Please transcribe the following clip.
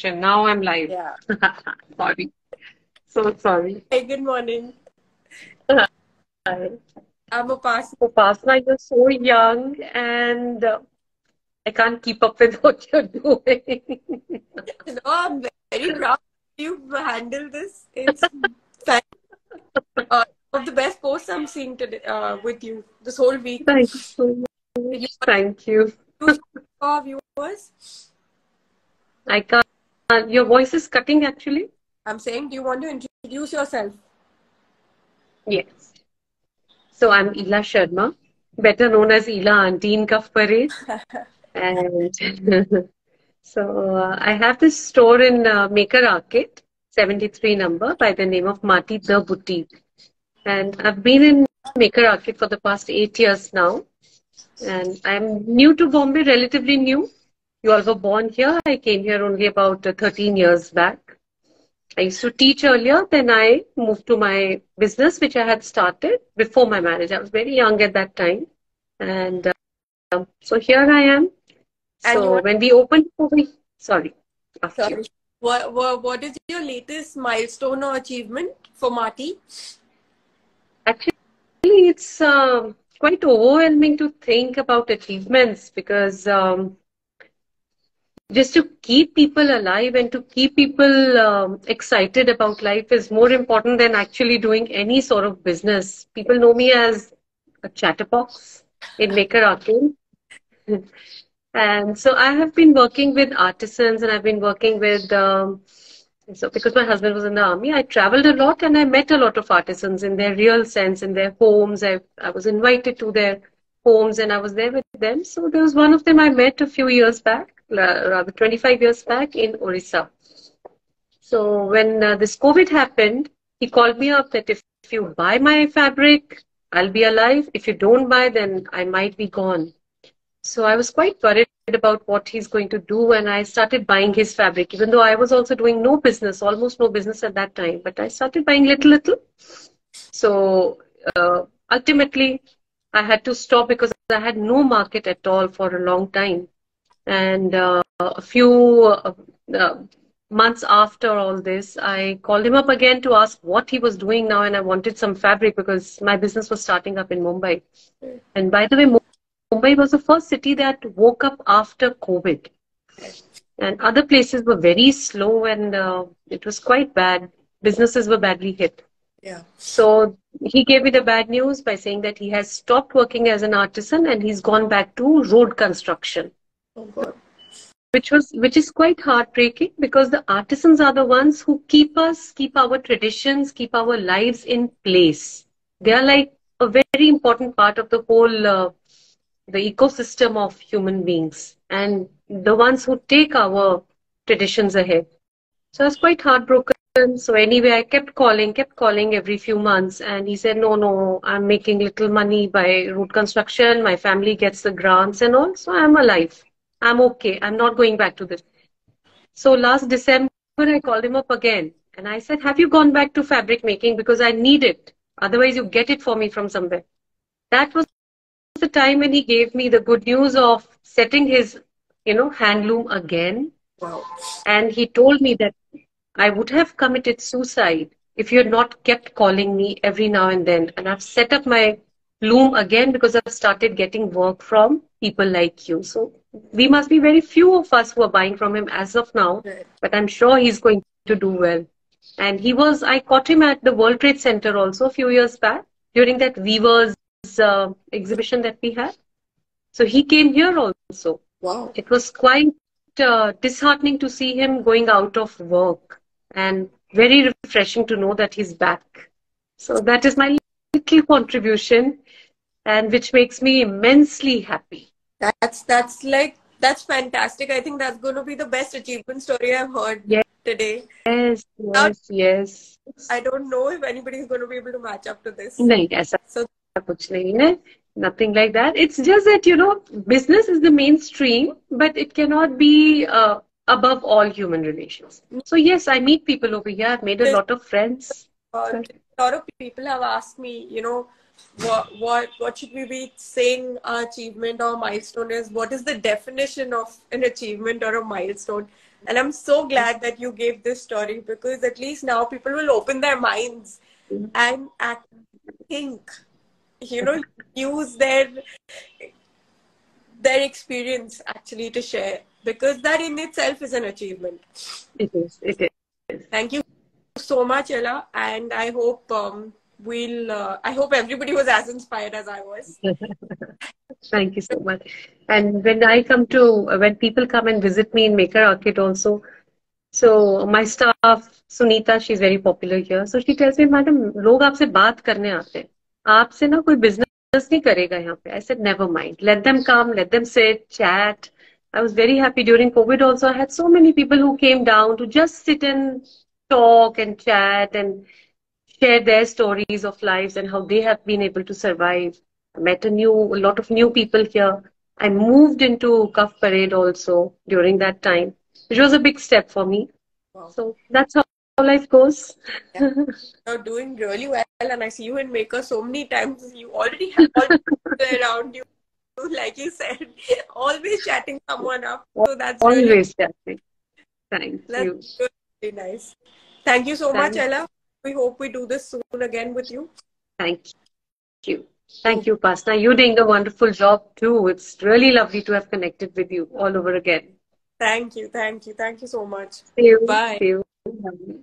Now I'm live. Yeah. sorry. So sorry. Hey, good morning. Hi. I'm Upasna. Upasna, you're so young and uh, I can't keep up with what you're doing. You know, I'm very proud you've handled this. It's uh, of the best posts I'm seeing today uh, with you this whole week. Thank you so much. Thank you. Our viewers, I can't. Uh, Your voice is cutting actually. I'm saying, do you want to introduce yourself? Yes. So I'm Ila Sharma, better known as Ila Auntie in Cuff Parade. and so uh, I have this store in uh, Maker Arcade, 73 number, by the name of Maati the Boutique. And I've been in Maker Arcade for the past eight years now. And I'm new to Bombay, relatively new. You all were born here. I came here only about uh, 13 years back. I used to teach earlier, then I moved to my business, which I had started before my marriage. I was very young at that time. And uh, so here I am. And So when we opened, sorry. Sorry. What, what, what is your latest milestone or achievement for Maati? Actually, it's um, quite overwhelming to think about achievements because um, just to keep people alive and to keep people um, excited about life is more important than actually doing any sort of business. People know me as a chatterbox in Maker Arcade. and so I have been working with artisans and I've been working with um, so because my husband was in the army, I traveled a lot and I met a lot of artisans in their real sense, in their homes. I, I was invited to their homes and I was there with them. So there was one of them I met a few years back, rather 25 years back in Orissa. So when uh, this COVID happened, he called me up that if, if you buy my fabric, I'll be alive. If you don't buy, then I might be gone. So I was quite worried about what he's going to do, and I started buying his fabric, even though I was also doing no business, almost no business at that time. But I started buying little, little. So uh, ultimately, I had to stop because I had no market at all for a long time. And uh, a few uh, uh, months after all this, I called him up again to ask what he was doing now, and I wanted some fabric because my business was starting up in Mumbai. And by the way, Mumbai was the first city that woke up after COVID. And other places were very slow and uh, it was quite bad. Businesses were badly hit. Yeah. So he gave me the bad news by saying that he has stopped working as an artisan and he's gone back to road construction Oh, God. which was which is quite heartbreaking because the artisans are the ones who keep us keep our traditions keep our lives in place. They are like a very important part of the whole uh, the ecosystem of human beings and the ones who take our traditions ahead. So i was quite heartbroken. So anyway i kept calling kept calling every few months and he said no no i'm making little money by road construction. My family gets the grants and all so i'm alive I'm okay. I'm not going back to this. So last December, I called him up again and I said, Have you gone back to fabric making? Because I need it. Otherwise, you get it for me from somewhere. That was the time when he gave me the good news of setting his, you know, handloom again. Wow. And he told me that I would have committed suicide if you had not kept calling me every now and then. And I've set up my loom again because I've started getting work from people like you. So we must be very few of us who are buying from him as of now, but I'm sure he's going to do well. And he was, I caught him at the World Trade Center also a few years back during that Weavers uh, exhibition that we had. So he came here also. Wow. It was quite uh, disheartening to see him going out of work and very refreshing to know that he's back. So that is my little contribution and which makes me immensely happy. That's that's like that's fantastic. I think that's going to be the best achievement story I've heard Yeah. today. Yes, yes, yes. I don't know if anybody is going to be able to match up to this. नहीं ऐसा So कुछ नहीं है nothing like that it's just that you know business is the mainstream but it cannot be uh, above all human relations so yes i meet people over here i've made a lot of friends uh, a lot of people have asked me, you know, what what what should we be saying our achievement or milestone is? What is the definition of an achievement or a milestone? And I'm so glad that you gave this story because at least now people will open their minds and act, think, you know, use their their experience actually to share because that in itself is an achievement. It is. It is. Thank you so much, Ila, and I hope um, we'll uh, i hope everybody was as inspired as i was. Thank you so much. And when i come to uh, when people come and visit me in Maker Arcade also so my staff sunita she's very popular here. So she tells me madam log aapse baat karne aate hain. Aapse na koi business nahi karega yahan pe. I said never mind. Let them come let them sit chat. I was very happy during covid also. I had so many people who came down to just sit and talk and chat and share their stories of lives and how they have been able to survive. I met a new, a lot of new people here. I moved into Cuff Parade also during that time, which was a big step for me. Wow. So that's how life goes. You're doing really well, and I see you in Maker so many times. You already have all people around you, like you said, always chatting someone up. So that's really, Always chatting. Thank that's you. really nice. Thank you so much, Ila. We hope we do this soon again with you. Thank you. Thank you, Pasna. You're doing a wonderful job too. It's really lovely to have connected with you all over again. Thank you, thank you, thank you so much. See you. Bye. See you.